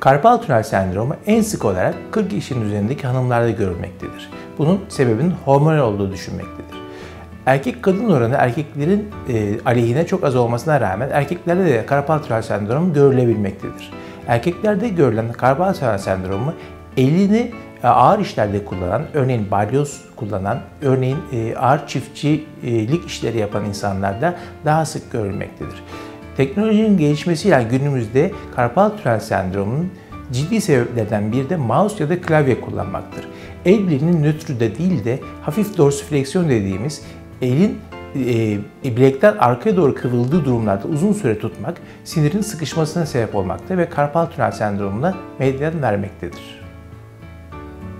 Karpal tünel sendromu en sık olarak 40 yaşın üzerindeki hanımlarda görülmektedir. Bunun sebebinin hormonal olduğu düşünmektedir. Erkek kadın oranı erkeklerin e, aleyhine çok az olmasına rağmen erkeklerde de karpal tünel sendromu görülebilmektedir. Erkeklerde görülen karpal tünel sendromu elini e, ağır işlerde kullanan, örneğin balyoz kullanan, örneğin e, ağır çiftçilik işleri yapan insanlarda daha sık görülmektedir. Teknolojinin gelişmesiyle günümüzde karpal tünel sendromunun ciddi sebeplerden biri de mouse ya da klavye kullanmaktır. El bileğinin nötrüde değil de hafif dorsifleksiyon dediğimiz elin e, bilekten arkaya doğru kıvrıldığı durumlarda uzun süre tutmak sinirin sıkışmasına sebep olmakta ve karpal tünel sendromuna meydan vermektedir.